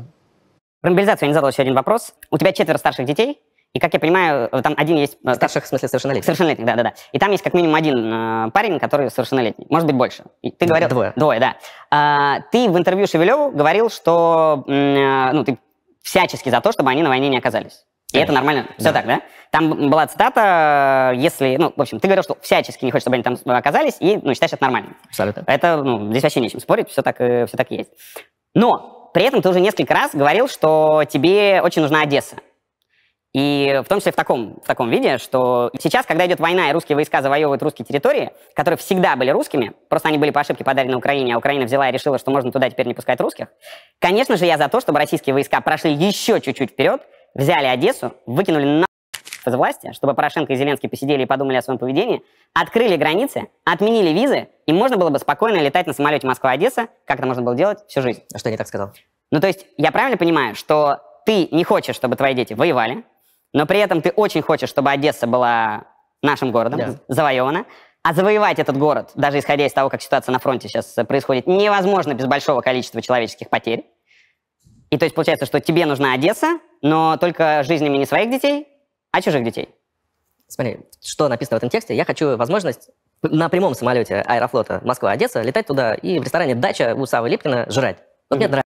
Про мобилизацию я не задал еще один вопрос. У тебя четверо старших детей, и, как я понимаю, э, там один есть... э, Старших, в смысле, совершеннолетних. Совершеннолетних, да, да, да. И там есть как минимум один э, парень, который совершеннолетний. Может быть, больше. И ты говорил... Двое. Двое, да. А, ты в интервью Шевелеву говорил, что м, э, ну, ты всячески за то, чтобы они на войне не оказались. И это нормально. Все так, да? Там была цитата, если... Ну, в общем, ты говорил, что всячески не хочешь, чтобы они там оказались, и ну, считаешь это нормально. Абсолютно. Это, ну, здесь вообще нечем спорить, все так, э, все так и есть. Но при этом ты уже несколько раз говорил, что тебе очень нужна Одесса. И в том числе в таком, в таком виде, что сейчас, когда идет война, и русские войска завоевывают русские территории, которые всегда были русскими, просто они были по ошибке подарены Украине, а Украина взяла и решила, что можно туда теперь не пускать русских, конечно же, я за то, чтобы российские войска прошли еще чуть-чуть вперед, взяли Одессу, выкинули на из власти, чтобы Порошенко и Зеленский посидели и подумали о своем поведении, открыли границы, отменили визы, и можно было бы спокойно летать на самолете Москва-Одесса, как это можно было делать всю жизнь. А что я не так сказал? Ну, то есть, я правильно понимаю, что ты не хочешь, чтобы твои дети воевали, но при этом ты очень хочешь, чтобы Одесса была нашим городом, Да. завоевана, а завоевать этот город, даже исходя из того, как ситуация на фронте сейчас происходит, невозможно без большого количества человеческих потерь. И то есть получается, что тебе нужна Одесса, но только жизнями не своих детей, а чужих детей. Смотри, что написано в этом тексте. Я хочу возможность на прямом самолете Аэрофлота Москва-Одесса летать туда и в ресторане «Дача» у Савы Липкина жрать. Вот мне нравится.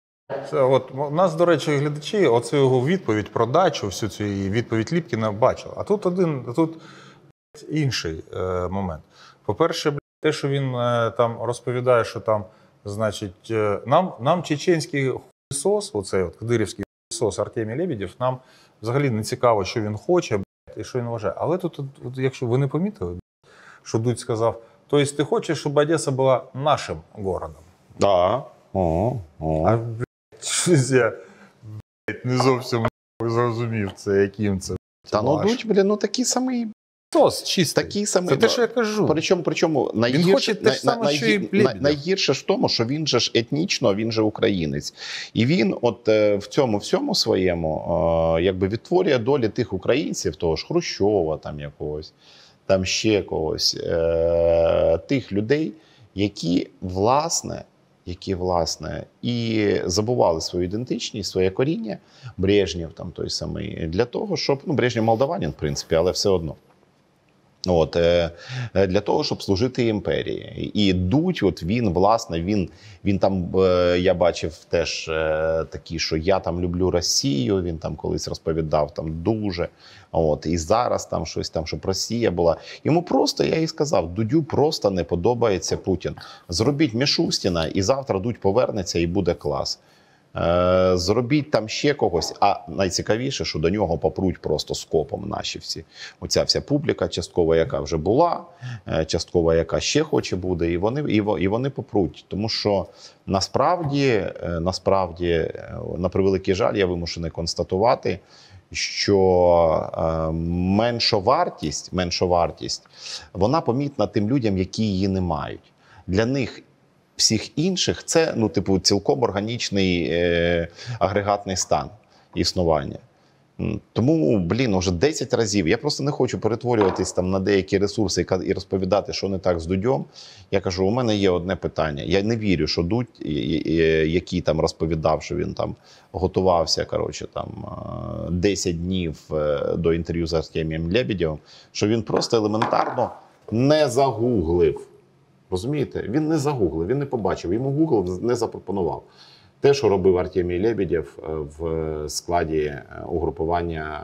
Це от у нас, до речі, глядачі, оцю його відповідь про дачу, всю цю її відповідь Ліпкіна бачили. А тут один, а тут блядь, інший е, момент. По-перше, блядь, те, що він е, там розповідає, що там, значить, е, нам, нам чеченський хуйсос, оцей от кадирівський хуйсос Артемій Лебедєв, нам взагалі не цікаво, що він хоче і що він вважає. Але тут, от, якщо ви не помітили, що Дудь сказав, тобто ти хочеш, щоб Одеса була нашим городом. Да. О, о. А блядь, щось я блядь, не зовсім зрозумів це, яким це. Та ну Дудь, блін, ну такий самий, Сос чистий. такий самий. Це те, що я кажу. Причому, причому найгірше, ж саме, що і Лебедєв. найгірше ж в тому, що він же ж етнічно, він же українець. І він, от е, в цьому всьому своєму, е, якби відтворює долі тих українців, того ж Хрущова, там якогось, там ще когось, е, тих людей, які власне. Які власне і забували свою ідентичність, своє коріння, Брежнєв там той самий, для того, щоб ну Брежнєв молдаванин, в принципі, але все одно. От е, е, для того, щоб служити імперії, і Дудь, от він власне, він він там е, я бачив теж такі, що я там люблю Росію. Він там колись розповідав там дуже. От і зараз там щось там, щоб Росія була. Йому просто я їй сказав: Дудю просто не подобається Путін. Зробіть Мішустіна, і завтра Дудь повернеться і буде клас. Е, Зробіть там ще когось. А найцікавіше, що до нього попруть просто скопом наші всі. Оця вся публіка, часткова, яка вже була, е, часткова, яка ще хоче буде, і вони і, вони попруть. Тому що насправді, е, насправді, на превеликий жаль, я вимушений констатувати, що меншовартість, меншовартість, вона помітна тим людям, які її не мають. Для них всіх інших це ну, типу, цілком органічний е, агрегатний стан існування. Тому, блін, вже 10 разів. Я просто не хочу перетворюватись там на деякі ресурси і розповідати, що не так з Дудьом. Я кажу, у мене є одне питання. Я не вірю, що Дудь, який там розповідав, що він там готувався коротше, там, е, 10 днів е, до інтерв'ю з Артемієм Лебедєвим, що він просто елементарно не загуглив. Розумієте? Він не загуглив, він не побачив, йому Google не запропонував. Те, що робив Артемій Лебедєв е, в складі е, угрупування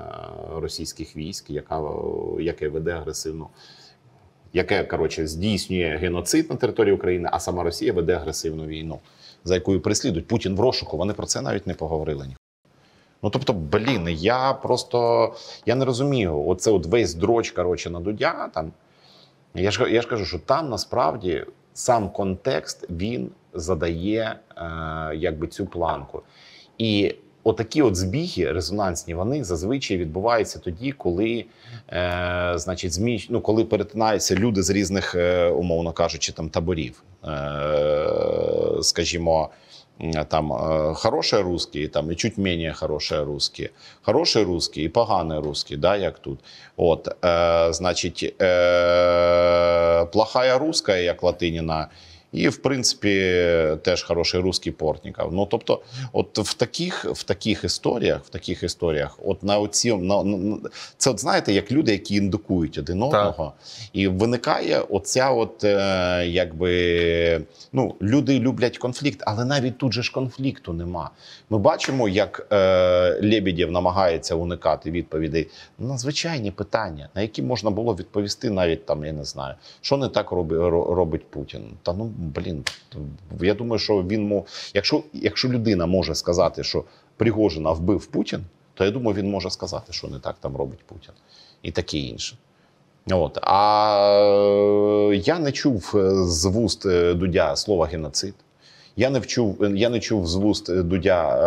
е, російських військ, яка, е, яке веде агресивну, яке коротше, здійснює геноцид на території України, а сама Росія веде агресивну війну, за якою переслідують Путін в розшуку. Вони про це навіть не поговорили. ні. Ну тобто, блін, я просто я не розумію. Оце от весь дроч коротше, на Дудя там. Я ж, я ж кажу, що там насправді сам контекст він задає е, якби цю планку. І отакі от збіги резонансні, вони зазвичай відбуваються тоді, коли, е, значить, змі, ну, коли перетинаються люди з різних, е, умовно кажучи, там таборів. Е, скажімо, там хорошие русские, там и чуть менее хорошие русские, хорошие русские и поганые русские, да, як тут. От, е, значить, е, плохая русская, як латиніна, І, в принципі, теж хороший русський портніков. Ну, тобто, от в таких, в таких історіях, в таких історіях, от на оці, на, на, це, от знаєте, як люди, які індукують один одного, і виникає оця, от е, якби ну, люди люблять конфлікт, але навіть тут же ж конфлікту нема. Ми бачимо, як е, Лебедєв намагається уникати відповідей на звичайні питання, на які можна було відповісти навіть там, я не знаю, що не так роби, ро- робить Путін. Та ну блін, я думаю, що він мо, якщо, якщо людина може сказати, що Пригожина вбив Путін, то я думаю, він може сказати, що не так там робить Путін, і таке інше. От. А е, я не чув е, з вуст е, Дудя слова геноцид. Я не вчув, я не чув з вуст е, Дудя,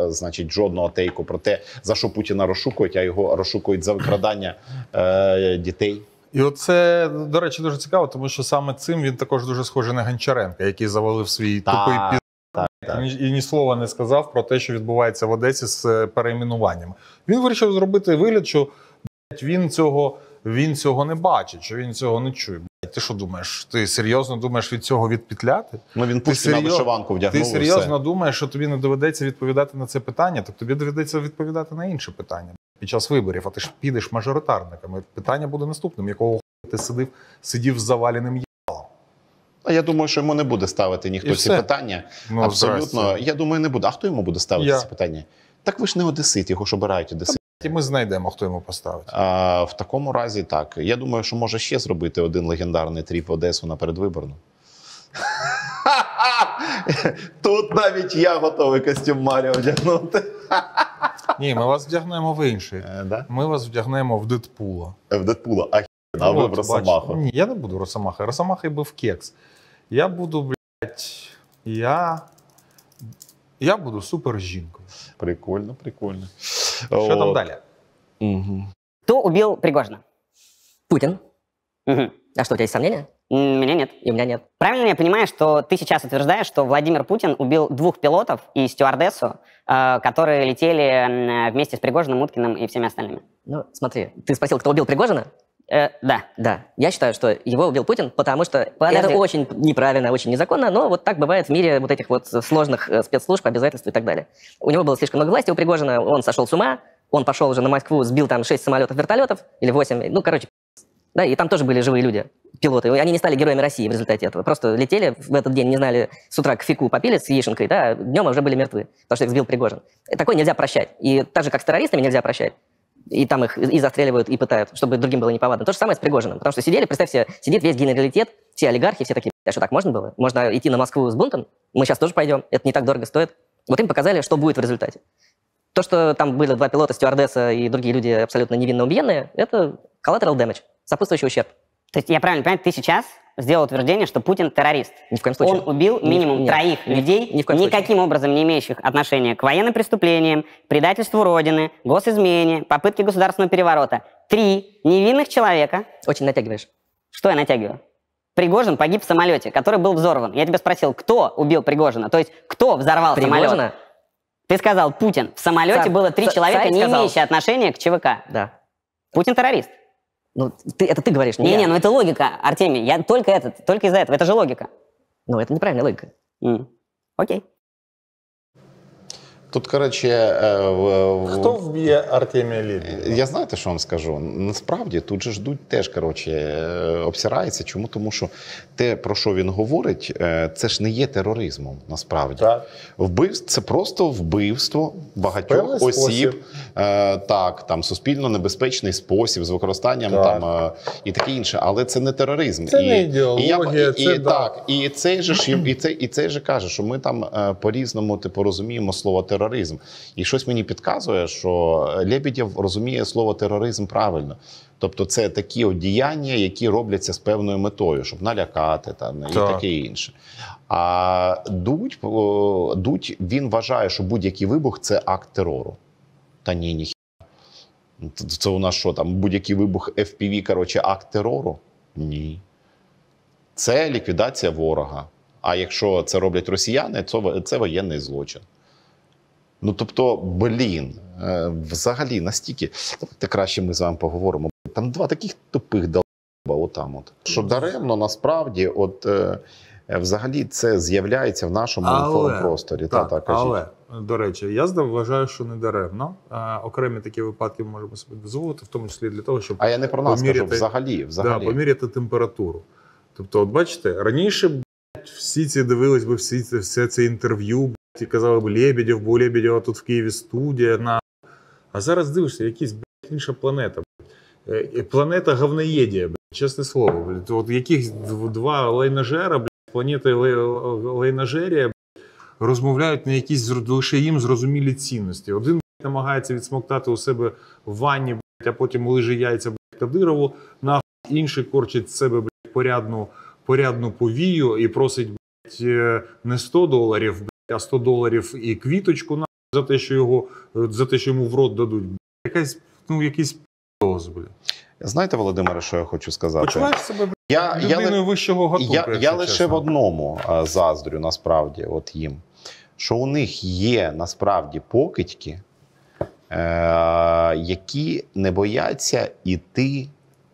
е, е, значить, жодного тейку про те, за що Путіна розшукують, а його розшукують за викрадання е, дітей. І оце, до речі, дуже цікаво, тому що саме цим він також дуже схожий на Гончаренка, який завалив свій Так, тупий піз Так, так. і, і ні слова не сказав про те, що відбувається в Одесі з е, перейменуваннями. Він вирішив зробити вигляд, що він цього, він цього не бачить, що він цього не чує. Ти що думаєш? Ти серйозно думаєш від цього відпетляти? Ну він Ти серйоз- вишиванку вдягнув. Ти серйозно все. думаєш, що тобі не доведеться відповідати на це питання, так тобі доведеться відповідати на інше питання під час виборів, а ти ж підеш мажоритарником. І Питання буде наступним: якого ти сидив, сидів з заваленим є. А я думаю, що йому не буде ставити ніхто І ці все. питання. Ну, Абсолютно. здрасте. Я думаю, не буде. А хто йому буде ставити Я. ці питання? Так ви ж не одесит, його ж обирають одесит. І ми знайдемо, хто йому поставить. А, в такому разі так. Я думаю, що може ще зробити один легендарний тріп в Одесу на передвиборну. [LAUGHS] Тут навіть я готовий костюм Маріо вдягнути. [LAUGHS] Ні, ми вас вдягнемо в інший. Е, да? Ми вас вдягнемо в Дедпула. В Дедпула. А, а ви в Росомаху. Ні, я не буду Росомаха. Росомаха був кекс. Я буду, блядь, я. Я буду супер жінкою. Прикольно, прикольно. Що там далі? Угу. Кто убил Пригожина? Путин. Мгм. А что, у тебя есть сомнения? Меня нет. И у меня нет. Правильно ли я понимаю, что ты сейчас утверждаешь, что Владимир Путин убил двух пилотов и стюардессу, э, которые летели вместе с Пригожиным, Уткиным и всеми остальными? Ну, смотри, ты спросил, кто убил Пригожина? Э, да. Да, я считаю, что его убил Путин, потому что Подожди. это очень неправильно, очень незаконно, но вот так бывает в мире вот этих вот сложных э, спецслужб, обязательств и так далее. У него было слишком много власти у Пригожина, он сошел с ума, он пошел уже на Москву, сбил там 6 самолетов, вертолетов, или 8, ну, короче, да, и там тоже были живые люди, пилоты, и они не стали героями России в результате этого, просто летели в этот день, не знали, с утра кофейку попили с яишенкой, да, днем уже были мертвы, потому что их сбил Пригожин. И такое нельзя прощать, и так же, как с террористами нельзя прощать, и там их и застреливают, и пытают, чтобы другим было неповадно. То же самое с Пригожиным. Потому что сидели, представь себе, сидит весь генералитет, все олигархи, все такие, а что так можно было? Можно идти на Москву с бунтом? Мы сейчас тоже пойдем, это не так дорого стоит. Вот им показали, что будет в результате. То, что там были два пилота, стюардесса и другие люди абсолютно невинно убиенные, это collateral damage, сопутствующий ущерб. То есть я правильно понимаю, ты сейчас сделал утверждение, что Путин террорист. Ни в коем случае. Он убил Ни минимум нет, троих ни в- людей, ни в коем случае. никаким образом не имеющих отношения к военным преступлениям, предательству Родины, госизмене, попытке государственного переворота. Три невинных человека. Очень натягиваешь. Что я натягиваю? Пригожин погиб в самолете, который был взорван. Я тебя спросил, кто убил Пригожина? То есть, кто взорвал самолет? Пригожина? Ты сказал, Путин. В самолете Царь- было три человека, не сказал. имеющие отношения к ЧВК. Да. Путин террорист. Ну, ты, это ты говоришь, не, Не-не, я. ну это логика, Артемий. Я только этот, только из-за этого. Это же логика. Ну, это неправильная логика. М. Окей. Тут, коротше, е, Хто вб'є Артемія Лебедєва? Я знаєте, що вам скажу? Насправді тут же ждуть теж коротше, е, обсирається. Чому? Тому що те, про що він говорить, е, це ж не є тероризмом. Насправді Так. вбивство це просто вбивство багатьох Певний осіб. спосіб. Так, там суспільно небезпечний спосіб з використанням Так. там і таке інше, але це не тероризм. Це і, не ідеологія, і, це і, да. так, і цей же ж і цей, і цей же каже, що ми там е, по-різному типу розуміємо слово тероризм. І щось мені підказує, що Лебедєв розуміє слово тероризм правильно. Тобто, це такі діяння, які робляться з певною метою, щоб налякати там і таке інше. А Дудь, Дудь він вважає, що будь-який вибух це акт терору. Та ні, ні. Це у нас що там? Будь-який вибух FPV, коротше, акт терору? Ні. Це ліквідація ворога. А якщо це роблять росіяни, це воєнний злочин. Ну тобто, блін, е, взагалі настільки. Давайте краще ми з вами поговоримо. Там два таких тупих долба, отам от. Що даремно насправді, от е, е, взагалі це з'являється в нашому інформпросторі. Та, так, та, кажіть. але, до речі, я здав, вважаю, що не даремно. А, окремі такі випадки ми можемо собі дозволити, в тому числі для того, щоб А я не про нас кажу, поміряти- взагалі. да, поміряти температуру. Тобто, от бачите, раніше блядь, всі ці дивились би всі це, все це інтерв'ю, і казали б Лебедєв, бо у Лебедєва тут в Києві студія. На... А зараз дивишся, якась блядь, інша планета. блядь. Е, Планета говноєдія, блядь, чесне слово. Блядь. От яких два лайнажера, блядь, планети лай- лайнажерія, розмовляють на якісь лише їм зрозумілі цінності. Один блядь, намагається відсмоктати у себе в ванні, блядь, а потім лиже яйця блядь, Кадирову, нахуй, інший корчить з себе блядь, порядну, порядну повію і просить блядь, е, не 100 доларів, 100 доларів і квіточку нахуй, за те, що його е, за те, що йому в рот дадуть. Якась, ну, якийсь блядь. Знаєте, Володимире, що я хочу сказати? Почуваєш себе я, я, вищого гатунку, я, я лише чесно. в одному а, заздрю, насправді, от їм, що у них є насправді покидьки, е- які не бояться іти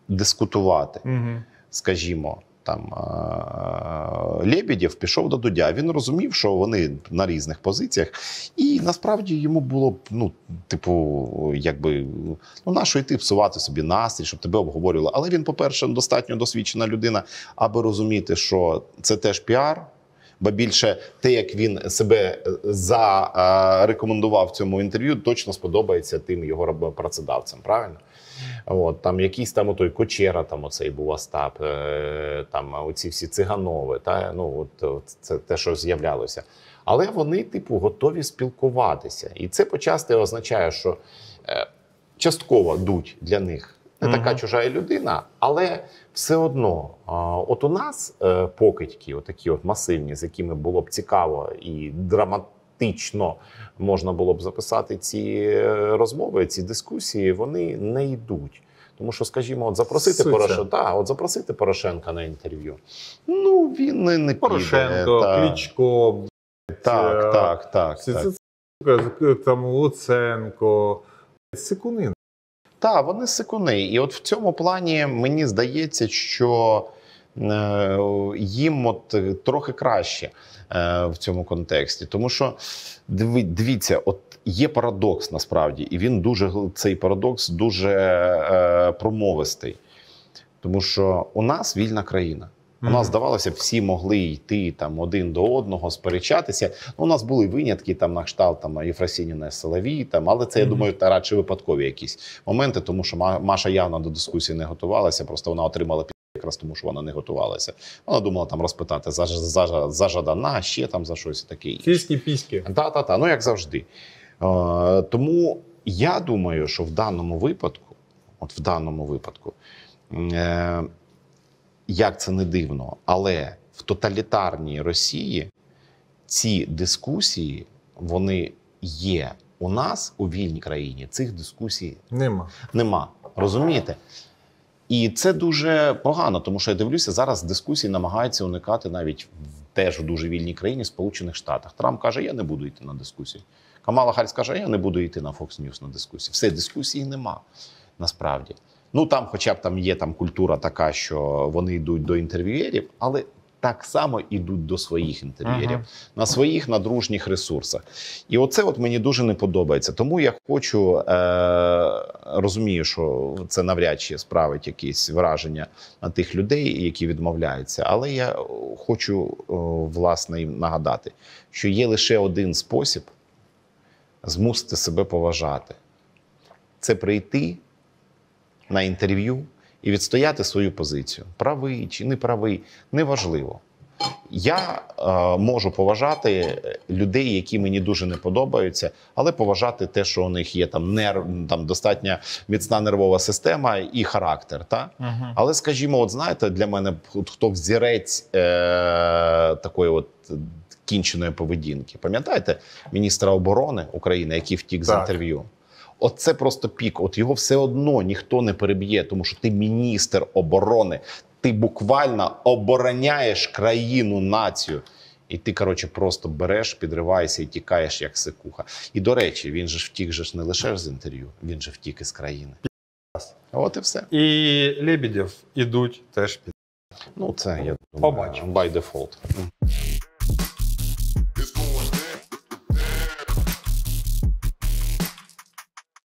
дискутувати. Мгм. скажімо, там е, Лебедєв пішов до Дудя. Він розумів, що вони на різних позиціях, і насправді йому було б, ну, типу, якби ну нащо йти псувати собі настрій, щоб тебе обговорювали. Але він, по-перше, достатньо досвідчена людина, аби розуміти, що це теж піар. Бо більше те, як він себе зарекомендував в цьому інтерв'ю, точно сподобається тим його працедавцям. Правильно? От, там якийсь там отой Кочера, там оцей був Остап, е, там оці всі циганови, та, ну, от, от це те, що з'являлося. Але вони, типу, готові спілкуватися. І це почасти означає, що е, частково дуть для них не така чужа людина, але все одно, от у нас е, покидьки, отакі от масивні, з якими було б цікаво і драматично можна було б записати ці е, розмови, ці дискусії, вони не йдуть. Тому що, скажімо, от запросити Порошенка, от запросити Порошенка на інтерв'ю. Ну він не, не Порошенко, піде. та. Кличко, Так, Е, так, так. Це, так. це, там Луценко. Секунин. Так, вони сикуни. І от в цьому плані мені здається, що їм от е, трохи краще е, в цьому контексті. Тому що дивіться, от є парадокс насправді, і він дуже цей парадокс дуже е, промовистий. Тому що у нас вільна країна. У нас здавалося, всі могли йти там один до одного, сперечатися. Ну, у нас були винятки там на кшталт там Єфросініна Соловій, там, але це я думаю, та радше випадкові якісь моменти, тому що Маша явно до дискусії не готувалася. Просто вона отримала якраз тому, що вона не готувалася. Вона думала там розпитати за, за, за Жадана, ще там за щось таке. Фіські піськи. Та, та, та, ну як завжди. Е, тому я думаю, що в даному випадку, от в даному випадку, е, як це не дивно, але в тоталітарній Росії ці дискусії вони є. У нас у вільній країні цих дискусій Нема. нема. Розумієте? І це дуже погано, тому що я дивлюся, зараз дискусії намагаються уникати навіть в теж в дуже вільній країні, Сполучених Штатах. Трамп каже: Я не буду йти на дискусії. Камала Харріс каже, я не буду йти на Fox News на дискусії. Все, дискусії нема насправді. Ну там, хоча б там є там культура така, що вони йдуть до інтерв'юєрів, але так само йдуть до своїх інтерв'юєрів Ага. на своїх на дружніх ресурсах. І оце от мені дуже не подобається. Тому я хочу е, розумію, що це навряд чи справить якісь враження на тих людей, які відмовляються. Але я хочу е, власне їм нагадати, що є лише один спосіб змусити себе поважати: це прийти на інтерв'ю і відстояти свою позицію. Правий чи не правий, неважливо. Я е, можу поважати людей, які мені дуже не подобаються, але поважати те, що у них є там нерв, там достатньо міцна нервова система і характер. Та? Ага. Але, скажімо, от знаєте, для мене от хто взірець е, такої от кінченої поведінки. Пам'ятаєте міністра оборони України, який втік з інтерв'ю? От це просто пік. От його все одно ніхто не переб'є, тому що ти міністр оборони. Ти буквально обороняєш країну, націю. І ти, коротше, просто береш, підриваєшся і тікаєш як сикуха. І до речі, він же втік же ж не лише з інтерв'ю, він же втік із країни. От і все. І Лебедєв ідуть теж під. Ну, це я думаю, Побачимо. by default.